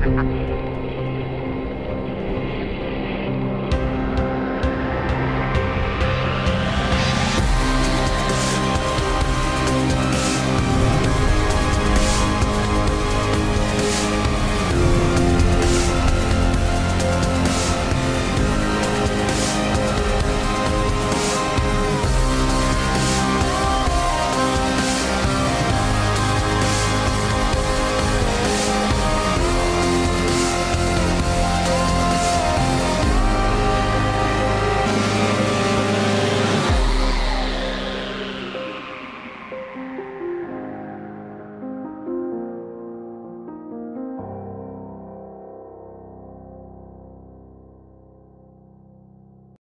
哈哈。